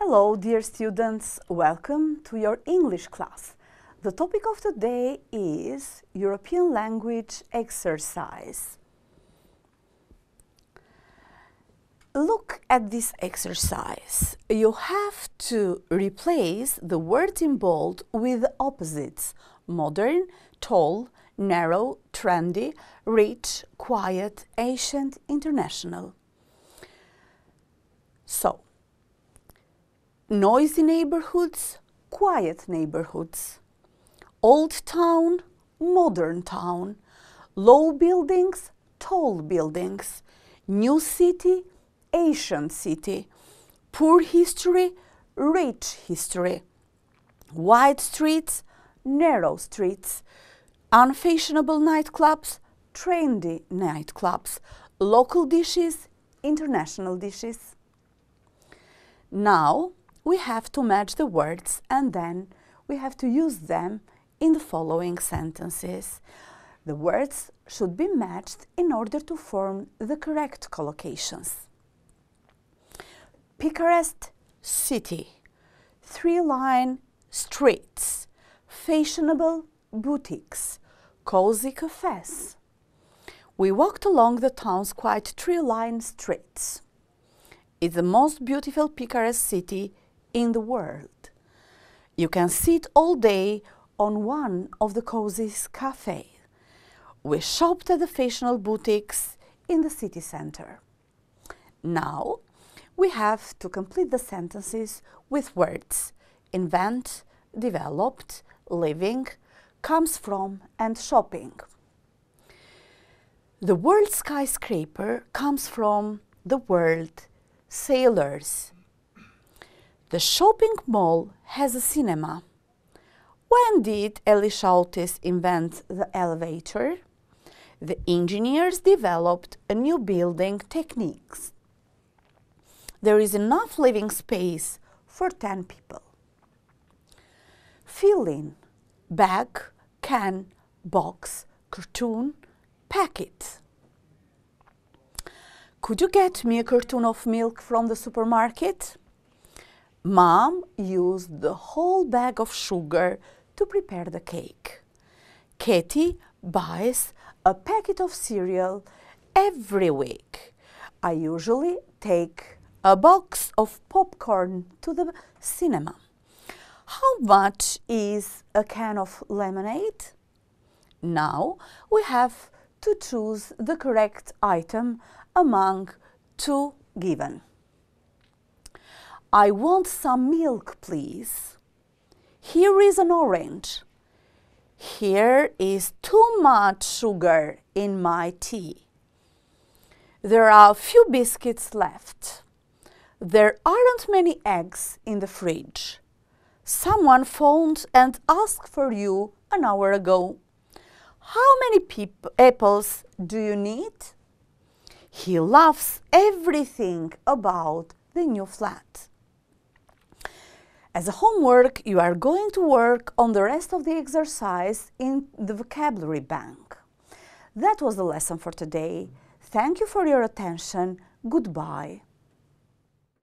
Hello, dear students. Welcome to your English class. The topic of today is European language exercise. Look at this exercise. You have to replace the words in bold with opposites modern, tall, narrow, trendy, rich, quiet, ancient, international. Noisy neighborhoods, quiet neighborhoods, old town, modern town, low buildings, tall buildings, new city, ancient city, poor history, rich history, wide streets, narrow streets, unfashionable nightclubs, trendy nightclubs, local dishes, international dishes. Now we have to match the words and then we have to use them in the following sentences. The words should be matched in order to form the correct collocations. Picaresque city, three-line streets, fashionable boutiques, cozy cafes. We walked along the town's quiet tree-lined streets. It's the most beautiful Picaresque city in the world. You can sit all day on one of the cozy cafes. We shopped at the fashionable boutiques in the city center. Now, we have to complete the sentences with words invent, developed, living, comes from and shopping. The word skyscraper comes from the word sailors. The shopping mall has a cinema. When did Elisha Otis invent the elevator? The engineers developed a new building techniques. There is enough living space for 10 people. Fill in bag, can, box, cartoon, packet. Could you get me a carton of milk from the supermarket? Mom used the whole bag of sugar to prepare the cake. Katie buys a packet of cereal every week. I usually take a box of popcorn to the cinema. How much is a can of lemonade? Now we have to choose the correct item among two given. I want some milk, please. Here is an orange. Here is too much sugar in my tea. There are a few biscuits left. There aren't many eggs in the fridge. Someone phoned and asked for you an hour ago. How many apples do you need? He loves everything about the new flat. As a homework, you are going to work on the rest of the exercise in the vocabulary bank. That was the lesson for today. Thank you for your attention. Goodbye.